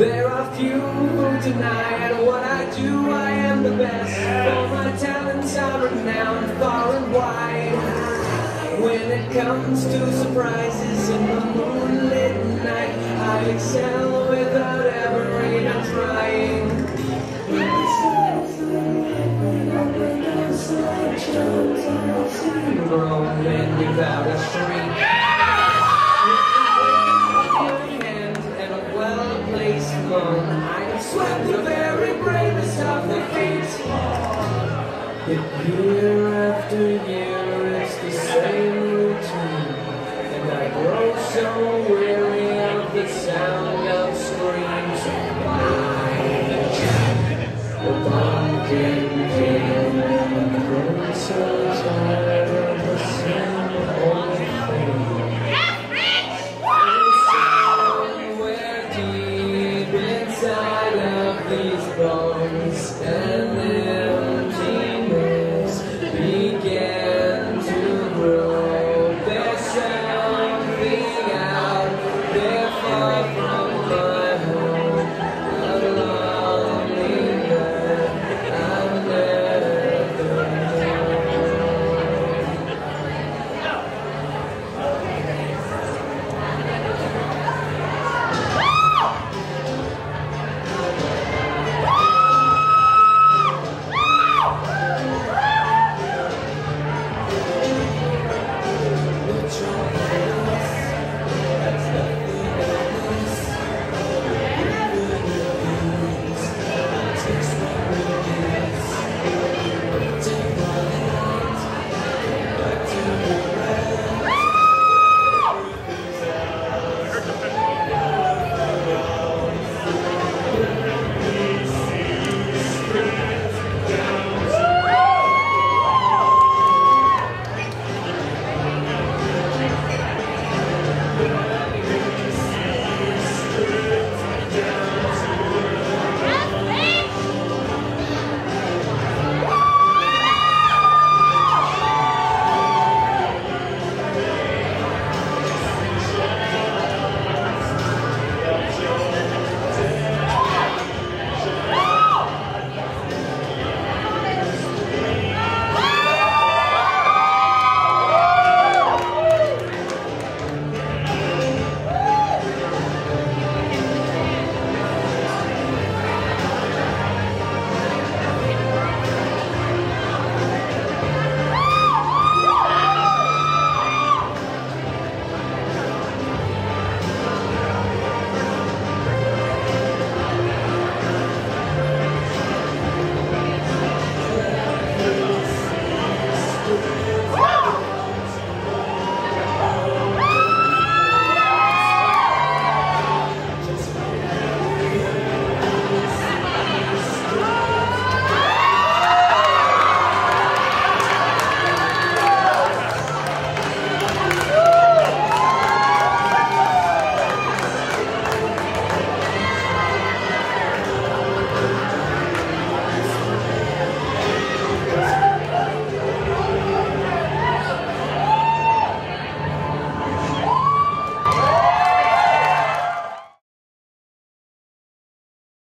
There are few who deny what I do, I am the best. For my talents are renowned far and wide. When it comes to surprises in the moonlit night, I excel without ever even trying. Rolling without a shriek. I have swept the very bravest of the feet. But year after year, it's the same routine, and I grow so weary of the sound of screams. I, the pumpkin king, These bones and stand there.